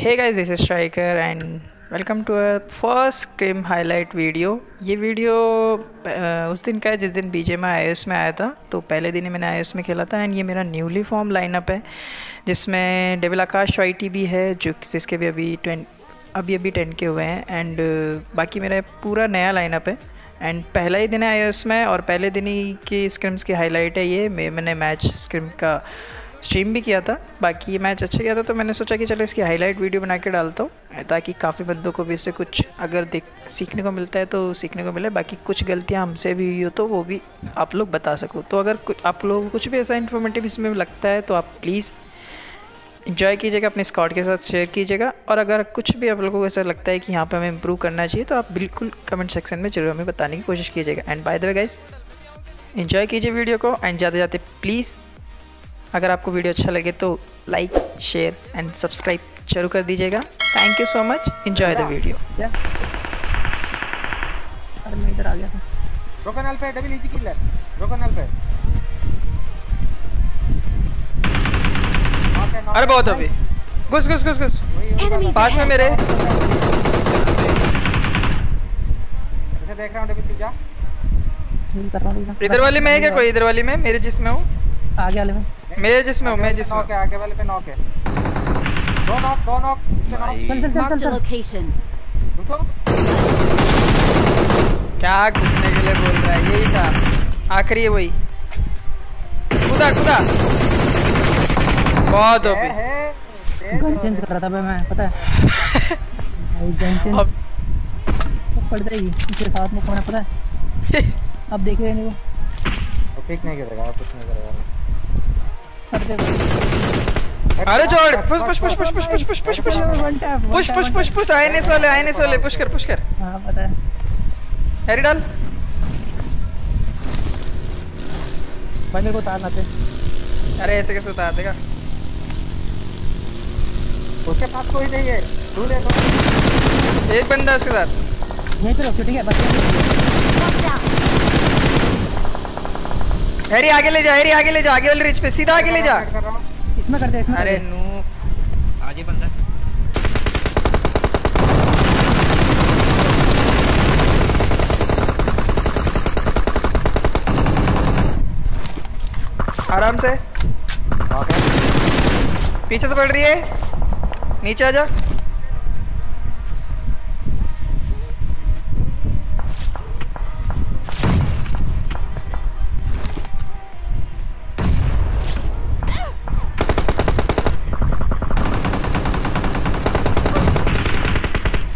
Hey guys this is striker and welcome to a first cream highlight video ये video उस दिन का है जिस दिन बीजे में आई में आया था तो पहले दिन ही मैंने आई में खेला था एंड ये मेरा न्यूली फॉर्म लाइनअप है, जिसमें डेविल आकाश वाई भी है, जो जिसके भी अभी ट्वें अभी अभी टेन के हुए हैं एंड बाकी मेरा पूरा नया लाइनअप है एंड पहला ही दिन है आई में और पहले दिन ही की स्क्रिम्स की हाईलाइट है ये। मैंने मैच स्क्रिम का स्ट्रीम भी किया था। बाकी ये मैच अच्छा गया था तो मैंने सोचा कि चलो इसकी हाईलाइट वीडियो बना के डालता हूँ, ताकि काफ़ी बंदों को भी इससे कुछ अगर देख, सीखने को मिलता है तो सीखने को मिले। बाकी कुछ गलतियाँ हमसे भी हुई हो तो वो भी आप लोग बता सको। तो अगर आप लोगों को कुछ भी ऐसा इन्फॉर्मेटिव इसमें लगता है तो आप प्लीज़ इन्जॉय कीजिएगा, अपने स्कॉट के साथ शेयर कीजिएगा। और अगर कुछ भी आप लोगों को ऐसा लगता है कि यहाँ पर हमें इम्प्रूव करना चाहिए तो आप बिल्कुल कमेंट सेक्शन में ज़रूर हमें बताने की कोशिश कीजिएगा। And by the way guys enjoy कीजिए वीडियो को एंड जाते जाते प्लीज़ अगर आपको वीडियो अच्छा लगे तो लाइक शेयर एंड सब्सक्राइब ज़रूर कर दीजिएगा। Thank you so much enjoy the video अरे मैं इधर आ गया था। रोकनल पे डबल इजी किल रोकनल पे अरे बहुत अभी। घुस घुस घुस घुस। पास में मेरे। देख रहा हूँ डबल जा। रहा हूँ इधर वाली में है क्या कोई? इधर वाली में? मेरे जिसमें हूँ। आगे वाले में। मेरे जिसमें हूँ मैं जिसमें नॉक है आगे वाले पे नॉक है। दो नॉक दो नॉक चल चल चल रुको क्या घुसने के लिए बोल रहा है? यही था। आखिरी है वही। कूदा कूदा। बहुत है ओपी है। गन चेंज कर रहा था मैं पता है। भाई गन चेंज अब तो पड़ जाएगी। इसके साथ में कौन है पता है? अब देखेगा नहीं वो। वो ठीक नहीं करेगा कुछ नहीं करेगा। अरे जोड़ push push push push push push push push. Push one push push push push INS वाले आईएनएस वाले पुश कर पुश कर। हाँ पता है। हैरी डाल। भाई मेरे को तार ना थे। अरे ऐसे कैसे उतार देगा? उसके पास कोई नहीं है। तू ले तो एक बंदा उसके साथ। यहीं पे रखो ठीक है? बस यहीं पे रखो। Watch out. हैरी आगे ले जा हैरी आगे ले जा आगे वाले रिच पे सीधा आगे ले जा। कर इसमें कर दे इसमें अरे नू आगे बंदा। आराम से। पीछे से पड़ रही है। नीचे आ जा।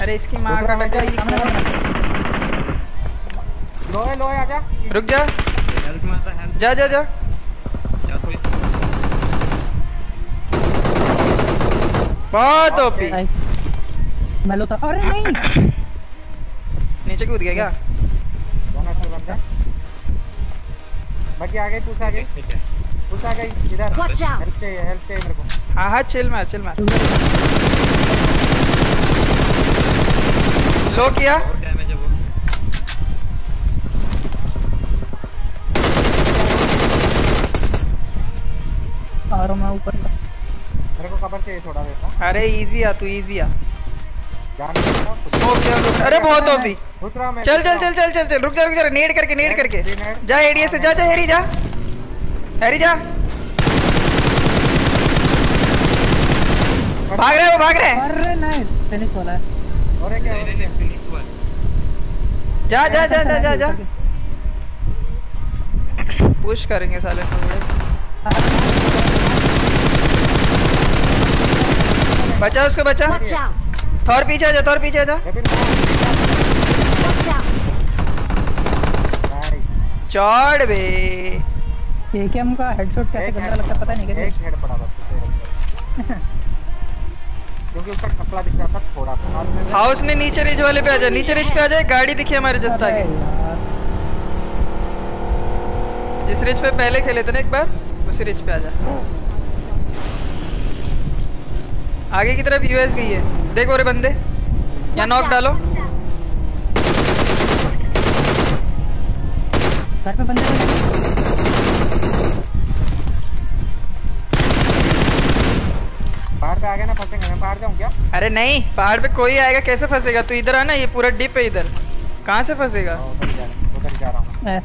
अरे इसकी माँ का टकराई सामने वाला। लो है लो आजा रुक जा। जा जा जा। बहुत ओपी भाई मेलो था अरे नहीं। नीचे कूद गया क्या? दोनों असल बंदा बाकी आगे पूछ आ गई। पूछ आ गई इधर। हेल्प चाहिए हेल्प चाहिए मेरे को। हाँ हाँ चिल मार चिल मार लो किया? आ रहा मैं ऊपर मेरे को खबर चाहिए थोड़ा देता अरे इजी आ तू इजी आ। रुक अरे बहुत ओपी पूछ रहा हूँ मैं। चल चल चल चल चल चल रुक जा रुक जा नेड करके नेड करके। जा एडीएस से जा जा हैरी जा। हैरी जा। भाग रहे हो भाग रहे हैं। अरे नहीं फिनिश वाला है। जा जा जा जा जा जा। पुश करेंगे साले तो। बचा उसको बचा। थोर पीछे जा थोर पीछे जा। चौड़ बे। केकेएम का हेडशॉट कैसे गंदा लगता पता नहीं क्या एक हेड पड़ा बस क्योंकि उसका कपड़ा दिख रहा था थोड़ा सा। हाउस ने नीचे रिच वाले पे आ जा नीचे रिच पे आ जाए गाड़ी दिखी हमारे जस्ट आगे। जिस रिच पे पहले खेले थे ना एक बार उसी रिच पे आ जा। आगे की तरफ़ यूएस गई है। देखो रे बंदे। यहाँ नॉक डालो। घर पे बंदे बाहर जाऊँ क्या? अरे नहीं पहाड़ पे कोई आएगा कैसे फंसेगा? तू इधर आना ये पूरा डिप है इधर। कहाँ से फंसेगा? हाँ, उधर जा रहा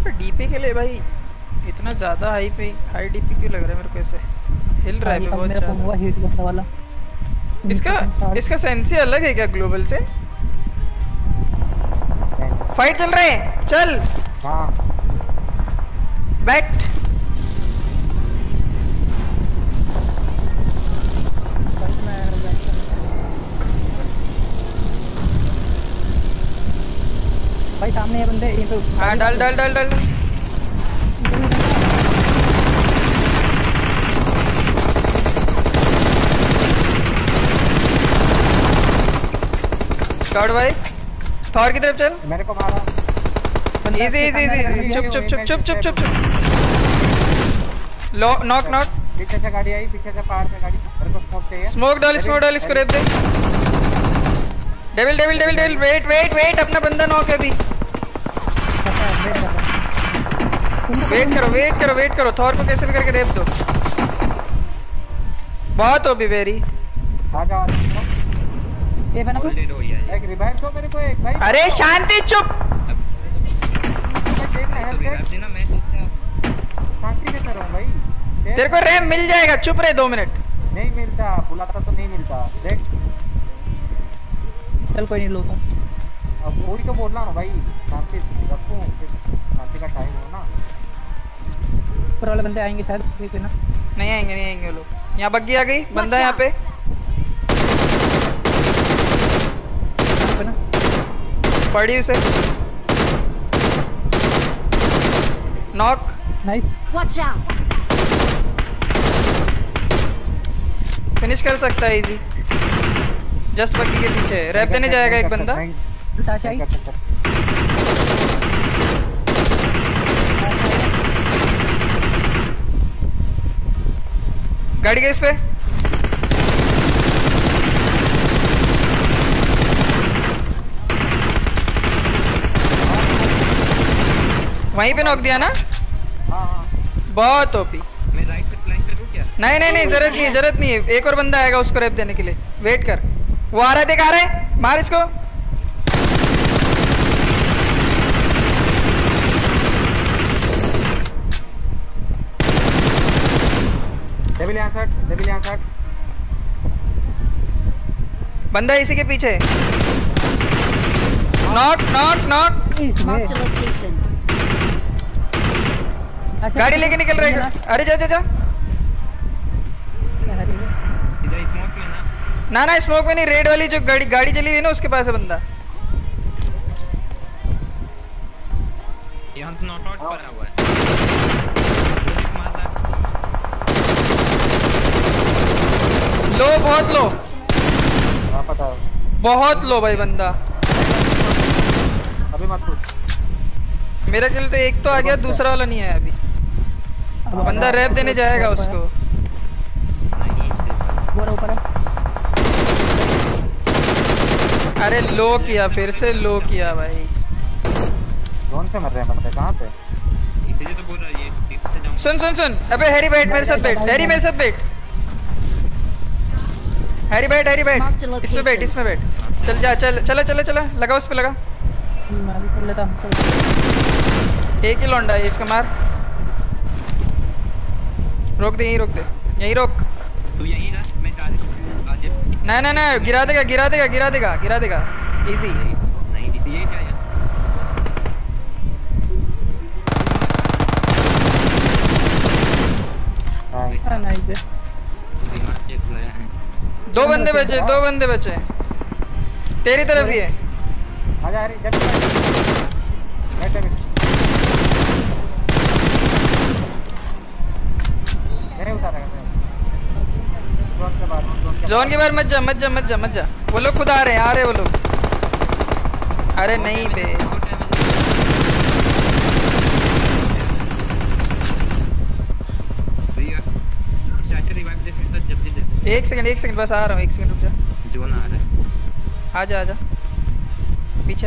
ही डीपी के लिए भाई इतना ज़्यादा हाई पे हाई डीपी क्यों लग रहा है मेरे को ऐसे? हिल रहा है बहुत ज़्यादा। इसका इसका सेंसी अलग है क्या ग्लोबल से? फाइट चल रहे हैं। चल। हाँ। बैट भाई सामने ये बंदे ये तो हाँ डाल डाल डाल डाल। स्कॉट भाई। थॉर की तरफ़ चल। मेरे को मारा। इजी इजी इजी चुप चुप चुप चुप चुप चुप चुप। लो नॉक नॉक पीछे से गाड़ी आई पीछे से पहाड़ से गाड़ी। मेरे को स्मोक चाहिए। स्मोक डाल स्मोक डाल इसको रेप दे devil devil devil devil wait wait wait अपना बंदा नॉक है अभी। वेट करो वेट करो वेट करो। थॉर को कैसे भी करके रेप दो। बहुत हो भी वेरी आ जाओ। ये बना एक रिवाइव दो मेरे को एक भाई। अरे शांति चुप। है शांति से करो भाई। तेरे को रैम मिल जाएगा चुप रहे दो मिनट। नहीं मिलता बुलाता तो नहीं मिलता। देख। चल कोई नहीं लो तो अब वही तो बोल रहा हूँ भाई शांति रखूँ शांति का टाइम हो ना। ऊपर वाले बंदे आएँगे शायद ठीक है ना? नहीं आएँगे नहीं आएँगे वो लोग। यहाँ बग्गी आ गई बंदा यहाँ पे यहाँ पे ना पड़ी उसे knock nice Watch out! Finish कर सकता है इजी जस्ट बग्गी के पीछे रैप देने जाएगा एक बंदा गाड़ी के इस पे वहीं पे नॉक दिया ना? बहुत ओपी मैं राइट से फ्लैंक करूँ क्या नहीं नहीं नहीं ज़रूरत नहीं है ज़रूरत नहीं है। एक और बंदा आएगा उसको रेप देने के लिए। वेट कर। वो आ रहा है देख आ रहा है? मार इसको। डेविल यहाँ कट डेविल यहाँ कट बंदा इसी के पीछे नॉक नॉक नॉक. गाड़ी लेके निकल रहे अरे जा जा जा। में ना। ना ना स्मोक में नहीं रेड वाली जो गाड़ी गाड़ी चली हुई ना उसके पास है बंदा। यहाँ नॉट आउट हुआ है। लो बहुत लो। पता बहुत लो भाई बंदा। अभी मत पूछ। मेरा किल तो एक तो आ गया दूसरा वाला नहीं आया अभी। बंदा रैप देने जाएगा उसको। ऊपर है अरे लो किया फिर से लो किया भाई। कौन से मर रहे हैं बंदे? कहाँ पे इसीलिए तो बोल रहा है सुन सुन सुन। अबे हैरी बैठ मेरे साथ बैठ हैरी मेरे साथ बैठ। हैरी बैठ हैरी बैठ. इसमें बैठ इसमें बैठ। चल जा चल चला चला चला। लगा उस पे लगा। मैं भी कर लेता हूँ। एक ही लौंडा है इसका मार। रोक दे यहीं रोक दे। यहीं रोक। तू यहीं रह मैं जा रहा आज ना ना ना गिरा देगा गिरा देगा गिरा देगा गिरा देगा। इजी नहीं नहीं ये क्या है? हाँ हाँ, है है। दो बंदे बचे दो बंदे बचे। तेरी तरफ़ ही है। जोन के बाहर मत जा मत जा मत जा मत जा। वो लोग खुद आ रहे हैं आ रहे वो लोग। अरे नहीं बे। एक सेकंड एक सेकंड बस आ रहा हूँ एक सेकंड रुक जा। जोन आ रहा है। आ जा आ जा। पीछे।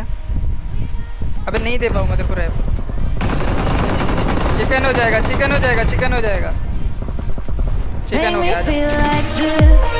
अबे नहीं दे पाऊँगा तेरे को रैप। चिकन हो जाएगा चिकन हो जाएगा चिकन हो जाएगा। चिकन हो गया।